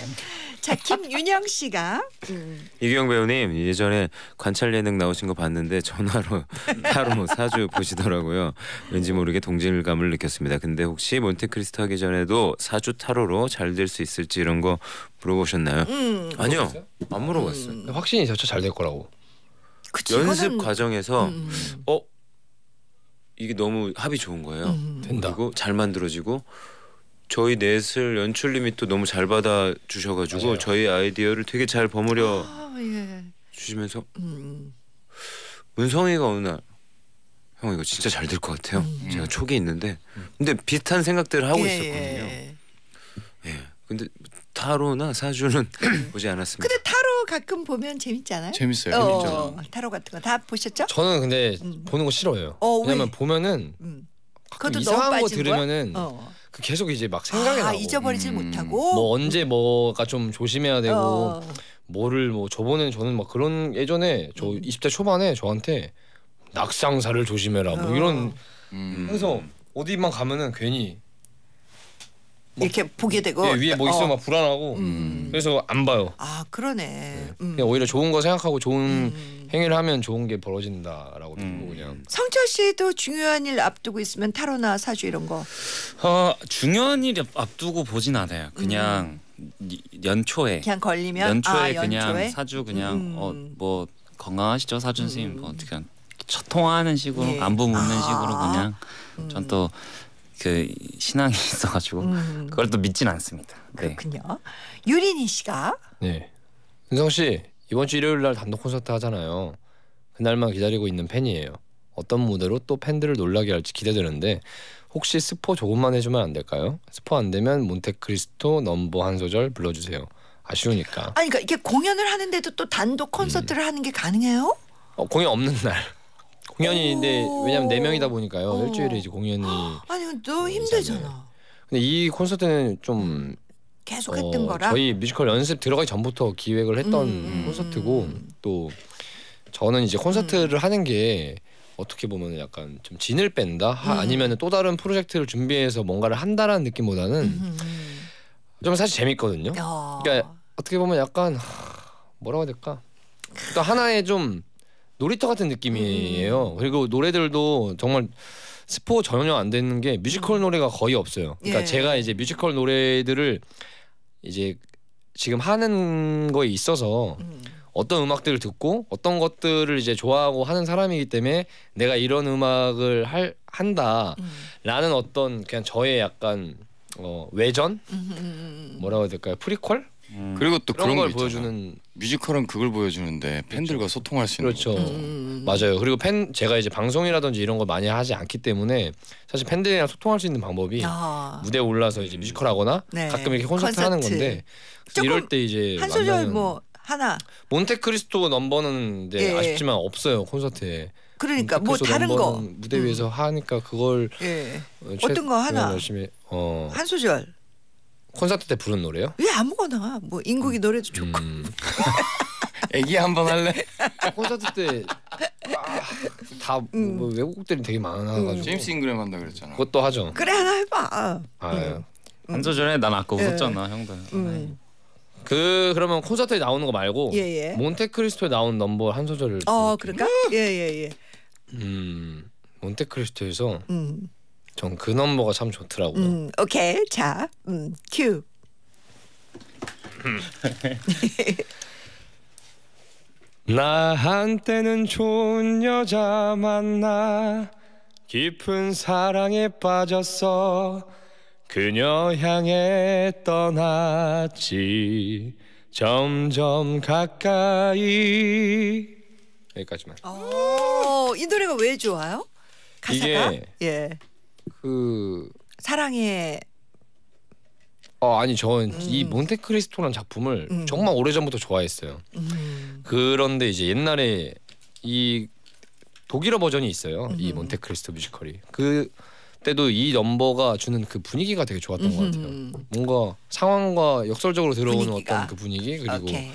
S1: 자 김윤영 씨가 음.
S3: 이규영 배우님 예전에 관찰 예능 나오신 거 봤는데 전화로 *laughs* 타로 사주 보시더라고요. 왠지 모르게 동질감을 느꼈습니다. 근데 혹시 몬테크리스토 하기 전에도 사주 타로로 잘 될 수 있을지 이런 거 물어보셨나요?
S1: 음.
S3: 아니요, 안 물어봤어요.
S1: 음.
S4: 확신이 저차 잘될 거라고.
S1: 그치,
S3: 연습
S1: 이거는-
S3: 과정에서
S1: 음.
S3: 어 이게 너무 합이 좋은 거예요.
S1: 음.
S4: 된다.
S3: 그리고 잘 만들어지고 저희 넷을 연출님이 또 너무 잘 받아 주셔가지고
S4: 맞아요.
S3: 저희 아이디어를 되게 잘 버무려
S1: 아, 예.
S3: 주시면서
S1: 음.
S3: 은성이가 어느 날 형 이거 진짜 잘 될 것 같아요. 제가 촉이 있는데 근데 비슷한 생각들을 하고
S1: 음. 예,
S3: 있었거든요.
S1: 예.
S3: 예. 근데 타로나 사주는 *clears throat* 보지 않았습니다.
S1: 근데 타로 가끔 보면 재밌잖아요.
S2: 재밌어요.
S1: 어, 타로 같은 거 다 보셨죠?
S4: 저는 근데
S1: 음.
S4: 보는 거 싫어요.
S1: 어, 왜?
S4: 왜냐면 보면은
S1: 음. 그것도
S4: 이상한
S1: 너무
S4: 거? 들으면은
S1: 어.
S4: 그 계속 이제 막 생각이
S1: 아,
S4: 나고
S1: 잊어버리질
S2: 음.
S1: 못하고.
S4: 뭐 언제 뭐가 좀 조심해야 되고
S1: 어.
S4: 뭐를 뭐 저번에 저는 막 그런 예전에 저
S1: 음.
S4: 20대 초반에 저한테 낙상사를 조심해라 뭐
S1: 어.
S4: 이런
S2: 음.
S4: 그래서 어디만 가면은 괜히
S1: 이렇게 보게 되고
S4: 예, 위에 뭐 있으면
S1: 어.
S4: 막 불안하고
S1: 음.
S4: 그래서 안 봐요.
S1: 아 그러네. 음.
S4: 그냥 오히려 좋은 거 생각하고 좋은
S1: 음.
S4: 행위를 하면 좋은 게 벌어진다라고
S5: 음.
S4: 믿고 그냥
S1: 성철 씨도 중요한 일 앞두고 있으면 타로나 사주 이런 거.
S5: 어, 중요한 일 앞두고 보진 않아요. 그냥 이- 연초에
S1: 그냥 걸리면
S5: 연초에
S1: 아,
S5: 그냥
S1: 연초에?
S5: 사주 그냥
S1: 음.
S5: 어뭐 건강하시죠 사주 선생님
S1: 음.
S5: 뭐 그냥 첫 통화하는 식으로
S1: 예.
S5: 안부 묻는
S1: 아.
S5: 식으로 그냥
S1: 음.
S5: 전또 그 신앙이 *laughs* 있어가지고
S1: 음.
S5: 그걸 또 믿진 않습니다. 네.
S1: 그렇군요. 유린이 씨가
S4: 네. 은성 씨 이번 주 일요일 날 단독 콘서트 하잖아요. 그날만 기다리고 있는 팬이에요. 어떤 무대로 또 팬들을 놀라게 할지 기대되는데 혹시 스포 조금만 해주면 안 될까요? 스포 안 되면 몬테크리스토 넘버 한 소절 불러주세요. 아쉬우니까.
S1: 아니 그러니까 이게 공연을 하는데도 또 단독 콘서트를 하는 게 가능해요?
S4: 어, 공연 없는 날. 공연인데
S1: 오.
S4: 왜냐면 네 명이다 보니까요.
S1: 어.
S4: 일주일에 이제 공연이. *gasps*
S1: 아니 너무 힘들잖아.
S4: 근데 이 콘서트는 좀
S1: 계속
S4: 어,
S1: 했던 거라.
S4: 저희 뮤지컬 연습 들어가기 전부터 기획을 했던
S1: 음.
S4: 콘서트고 또 저는 이제 콘서트를 하는 게 어떻게 보면 약간 좀 진을 뺀다 하-
S1: 음.
S4: 아니면 또 다른 프로젝트를 준비해서 뭔가를 한다라는 느낌보다는
S1: 음, 음.
S4: 좀 사실 재밌거든요.
S1: 야.
S4: 그러니까 어떻게 보면 약간 하, 뭐라고 해야 될까? 그러니까 하나의 좀 놀이터 같은 느낌이에요. 그리고 노래들도 정말 스포 전혀 안 되는 게 뮤지컬 노래가 거의 없어요. 그러니까
S1: 예.
S4: 제가 이제 뮤지컬 노래들을 이제 지금 하는 거에 있어서
S1: 음.
S4: 어떤 음악들을 듣고 어떤 것들을 이제 좋아하고 하는 사람이기 때문에 내가 이런 음악을 할 한다라는
S1: 음.
S4: 어떤 그냥 저의 약간 어, 외전
S1: 음, 음, 음.
S4: 뭐라고 해야 될까요? 프리퀄
S5: 음.
S2: 그리고 또
S4: 그런
S2: 그런
S4: 걸. 보여주는
S2: 뮤지컬은 그걸 보여주는데 팬들과 소통할 수 있는
S4: 그렇죠.
S2: 거.
S1: 음.
S4: 맞아요. 그리고 팬 제가 이제 방송이라든지 이런 걸 많이 하지 않기 때문에 사실 팬들이랑 소통할 수 있는 방법이
S1: 아.
S4: 무대에 올라서 이제 뮤지컬 하거나
S1: 네.
S4: 가끔 이렇게 콘서트, 하는
S1: 콘서트.
S4: 건데
S1: 조금
S4: 이럴 때 이제
S1: 한 소절 뭐 하나.
S4: 몬테크리스토 넘버는 네,
S1: 예.
S4: 아쉽지만 없어요 콘서트에.
S1: 그러니까 뭐 다른 거.
S4: 무대 위에서 하니까 그걸
S1: 예.
S4: 어,
S1: 어떤 거 하나?
S4: 최대한 열심히 어
S1: 한 소절.
S4: 콘서트 때 부른 노래요?
S1: 왜 아무거나 뭐 인국이 노래도 좋고.
S4: 음, *laughs*
S2: 애기 한번 할래? *laughs*
S4: 콘서트 때다뭐
S1: 음.
S4: 외국곡들이 되게 많아가지고
S2: 제임스 잉그램 한다 그랬잖아.
S4: 그것도 하죠.
S1: 그래 하나 해봐.
S4: 아,
S5: 한 소절에 난 아까
S1: 예.
S5: 웃었잖아 형도.
S1: 음.
S4: 그 그러면 콘서트에 나오는 거 말고
S1: 예, 예.
S4: 몬테크리스토에 나온 넘버 한 소절을
S1: 어. 그럴까? 예예 예.
S4: 음 몬테크리스토에서
S1: 음.
S4: 전 그 넘버가 참 좋더라고요.
S1: 음. 오케이. 자. 음. 큐. *laughs*
S4: 나 한때는 좋은 여자 만나 깊은 사랑에 빠졌어 그녀 향해 떠났지 점점 가까이 여기까지만
S1: 어, 이 노래가 왜 좋아요? 가사가?
S4: 이게-
S1: 예.
S4: 그
S1: 사랑의
S4: 어, 아니 저는 이
S1: 음.
S4: 몬테크리스토라는 작품을
S1: 음.
S4: 정말 오래전부터 좋아했어요.
S1: 음.
S4: 그런데 이제 옛날에 이 독일어 버전이 있어요. 이
S1: 음.
S4: 몬테크리스토 뮤지컬이. 그 때도 이 넘버가 주는 그 분위기가 되게 좋았던 것 같아요.
S1: 음.
S4: 뭔가 상황과 역설적으로 들어오는
S1: 분위기가.
S4: 어떤 그 분위기 그리고
S1: 오케이.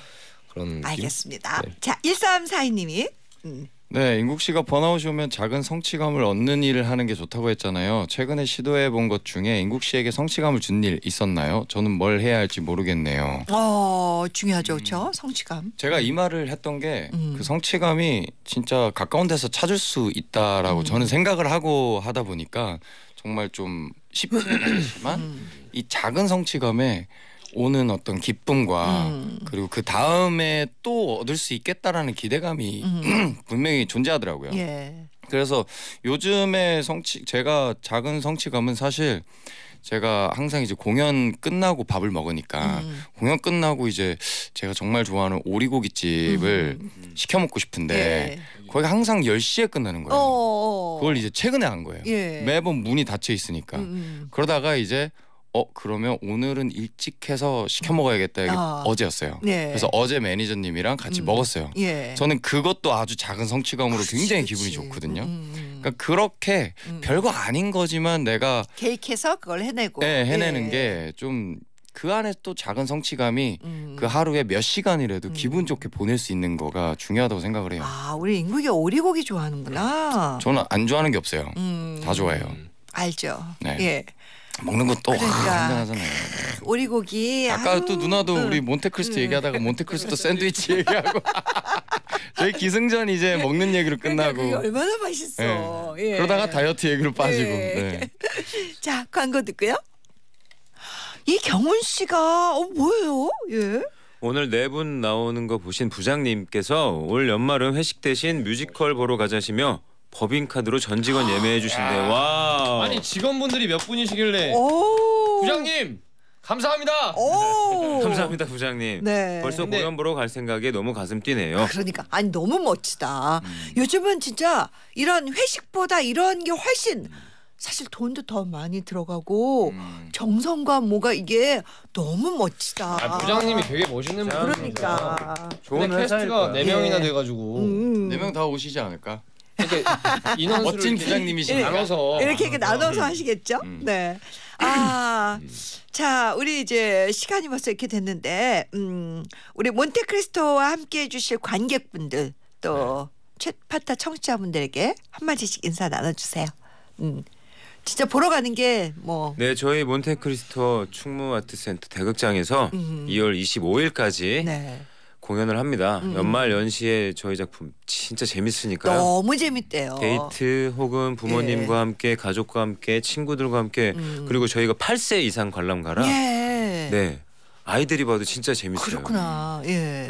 S4: 그런 느낌.
S1: 알겠습니다.
S4: 네.
S1: 자, 1342님이 음.
S2: 네, 인국 씨가 번아웃이 오면 작은 성취감을 얻는 일을 하는 게 좋다고 했잖아요. 최근에 시도해 본 것 중에 인국 씨에게 성취감을 준 일 있었나요? 저는 뭘 해야 할지 모르겠네요.
S1: 어 중요하죠, 그렇죠? 성취감.
S2: 제가 이 말을 했던 게 그
S1: 음.
S2: 성취감이 진짜 가까운 데서 찾을 수 있다라고
S1: 음.
S2: 저는 생각을 하고 하다 보니까 정말 좀 쉽지는 *clears throat* 않지만
S1: 음.
S2: 이 작은 성취감에 오는 어떤 기쁨과
S1: 음.
S2: 그리고 그 다음에 또 얻을 수 있겠다라는 기대감이
S1: 음. *clears throat*
S2: 분명히 존재하더라고요.
S1: 예.
S2: 그래서 요즘에 성취 제가 작은 성취감은 사실 제가 항상 이제 공연 끝나고 밥을 먹으니까
S1: 음.
S2: 공연 끝나고 이제 제가 정말 좋아하는 오리고기집을 시켜 먹고 싶은데
S1: 예.
S2: 거기가 항상 10시에 끝나는 거예요.
S1: 어.
S2: 그걸 이제 최근에 한 거예요.
S1: 예.
S2: 매번 문이 닫혀 있으니까.
S1: 음, 음.
S2: 그러다가 이제 어 그러면 오늘은 일찍 해서 시켜 먹어야겠다 이게
S1: 아.
S2: 어제였어요.
S1: 네.
S2: 그래서 어제 매니저님이랑 같이
S1: 음.
S2: 먹었어요.
S1: 예.
S2: 저는 그것도 아주 작은 성취감으로
S1: 그렇지,
S2: 굉장히. 기분이 좋거든요.
S1: 음, 음.
S2: 그러니까 그렇게
S1: 음.
S2: 별거 아닌 거지만 내가
S1: 계획해서 그걸 해내고.
S2: 예, 해내는
S1: 예.
S2: 게좀 그 안에 또 작은 성취감이
S1: 음.
S2: 그 하루에 몇 시간이라도
S1: 음.
S2: 기분 좋게 보낼 수 있는 거가 중요하다고 생각을 해요.
S1: 아 우리 인국이 오리고기 좋아하는구나.
S2: 저는 안 좋아하는 게 없어요.
S1: 음.
S2: 다 좋아해요.
S1: 알죠.
S2: 네.
S1: 예.
S2: 먹는 것도 와,
S1: 그러니까. *laughs* 오리고기.
S2: 아까
S1: 아유,
S2: 또 누나도
S1: 응.
S2: 우리 몬테크리스토
S1: 응.
S2: 얘기하다가 몬테크리스토 샌드위치 *laughs* 얘기하고 *laughs* 저희 기승전 이제 먹는 얘기로
S1: 그러니까
S2: 끝나고
S1: 그게 얼마나 맛있어. 예.
S2: 그러다가 다이어트 얘기로 빠지고
S1: 예.
S2: 네.
S1: 자 광고 듣고요. 이 경훈 씨가 어 뭐예요? 예.
S3: 오늘 네 분 나오는 거 보신 부장님께서 올 연말은 회식 대신 뮤지컬 보러 가자시며 법인카드로 전 직원 예매해 주신대. 와.
S4: 아니 직원분들이 몇 분이시길래
S1: 오.
S4: 부장님 감사합니다.
S1: 오. *laughs*
S3: 감사합니다 부장님.
S1: 네.
S3: 벌써
S4: 근데-
S3: 공연 보러 갈 생각에 너무 가슴 뛰네요.
S1: 그러니까 아니 너무 멋지다.
S2: 음.
S1: 요즘은 진짜 이런 회식보다 이런 게 훨씬 사실 돈도 더 많이 들어가고
S2: 음.
S1: 정성과 뭐가 이게 너무 멋지다.
S4: 아, 부장님이 되게 멋있는 분이니까.
S1: 그러니까.
S3: 좋은
S4: 근데
S3: 회사일
S4: 캐스트가
S3: 거야.
S4: 네 명이나
S1: 예.
S4: 돼가지고
S1: 음.
S2: 네명 다 오시지 않을까?
S4: 이렇게 인원수를
S2: 멋진
S4: 이렇게
S2: 부장님이시니까.
S4: 나눠서
S1: 이렇게 이렇게 나눠서 하시겠죠?
S2: 음.
S1: 네. 아, 자, 우리 이제 시간이 벌써 이렇게 됐는데, 음, 우리 몬테크리스토와 함께 해주실 관객분들 또 최파타 청취자분들에게 한마디씩 인사 나눠주세요. 음, 진짜 보러 가는 게 뭐,
S3: 네, 저희 몬테크리스토 충무 아트 센터 대극장에서
S1: 음.
S3: 2월 25일까지
S1: 네.
S3: 공연을 합니다.
S1: 음.
S3: 연말 연시에 저희 작품 진짜 재밌으니까요.
S1: 너무 재밌대요.
S3: 데이트 혹은 부모님과
S1: 예.
S3: 함께 가족과 함께 친구들과 함께
S1: 음.
S3: 그리고 저희가 8세 이상 관람가라
S1: 예.
S3: 네 아이들이 봐도 진짜 재밌어요.
S1: 그렇구나. 예.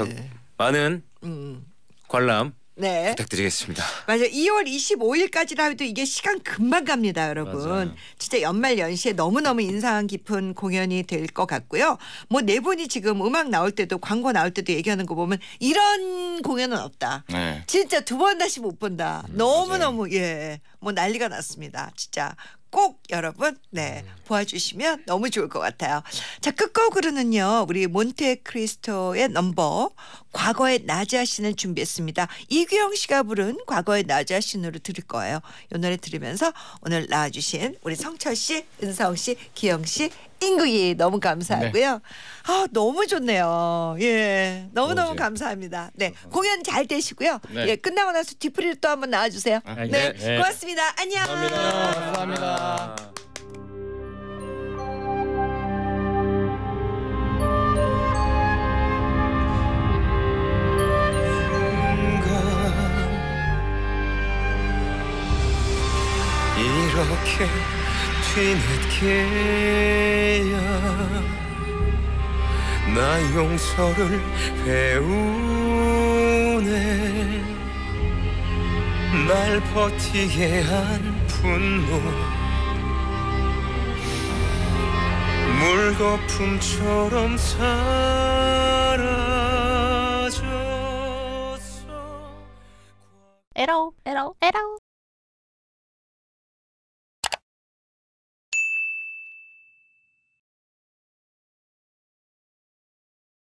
S3: 많은
S1: 음.
S3: 관람
S1: 네.
S3: 부탁드리겠습니다.
S1: 맞아요. 2월 25일까지라 해도 이게 시간 금방 갑니다, 여러분.
S4: 맞아요.
S1: 진짜 연말 연시에 너무너무 인상 깊은 공연이 될 것 같고요. 뭐 네 분이 지금 음악 나올 때도 광고 나올 때도 얘기하는 거 보면 이런 공연은 없다.
S2: 네.
S1: 진짜 두 번 다시 못 본다. 너무너무 예. 뭐 난리가 났습니다. 진짜 꼭 여러분 네 보아주시면 너무 좋을 것 같아요. 자 끝곡으로는요 우리 몬테 크리스토의 넘버 과거의 나자 신을 준비했습니다. 이규영 씨가 부른 과거의 나자 신으로 들을 거예요. 이 노래 들으면서 오늘 나와주신 우리 성철 씨, 은성 씨, 기영 씨, 인구이 너무 감사하고요. 아 너무 좋네요. 예 너무 너무. 감사합니다. 네 공연 잘 되시고요.
S2: 네.
S1: 예 끝나고 나서 뒤풀이를 또 한번 나와주세요. 네,
S4: 네.
S1: 고맙습니다. 안녕.
S2: 감사합니다.
S6: 이렇게 뒤늦게야. 나 용서를 배우네. 날 버티게 한 분노. 물거품처럼 사라졌어
S8: 에러 에러 에러